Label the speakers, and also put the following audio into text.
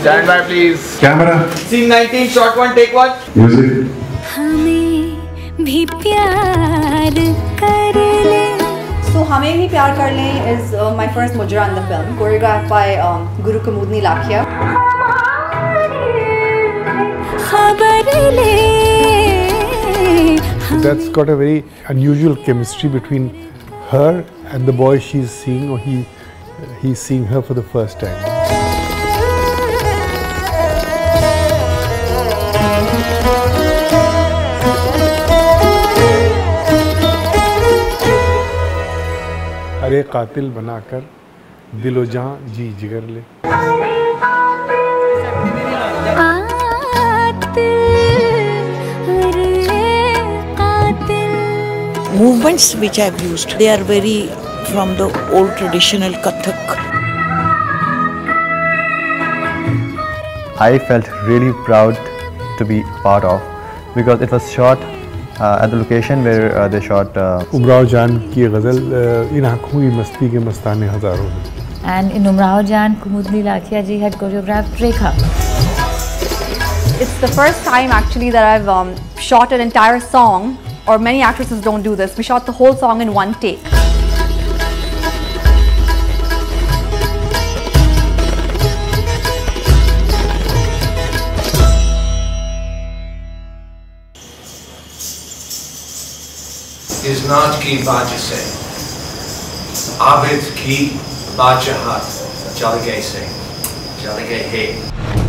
Speaker 1: Stand by please.
Speaker 2: Camera.
Speaker 3: Scene 19, shot one, take one.
Speaker 2: Music.
Speaker 4: हमें भी प्यार कर
Speaker 5: So Hame Bhi Pyar Kar is uh, my first mujra in the film, choreographed by um, Guru Kumudini Lakhia.
Speaker 6: That's got a very unusual chemistry between her and the boy she's seeing or he, he's seeing her for the first time. अरे कातिल बनाकर दिलो जान जी जिगर ले
Speaker 7: movements which I've used, they are very from the old traditional Kathak.
Speaker 8: I felt really proud to be part of because it was shot uh, at the location where uh, they shot uh,
Speaker 6: Umrao Jan ki ghazal in aankhon ki masti ke mastane hazaron
Speaker 9: and in Umrao Jan Kumudini Lakhia ji had choreographed Rekha
Speaker 5: It's the first time actually that I've um, shot an entire song or many actresses don't do this. We shot the whole song in one take.
Speaker 10: is not ki वजह से आबिद की बादशाहत चल गए से चल गए है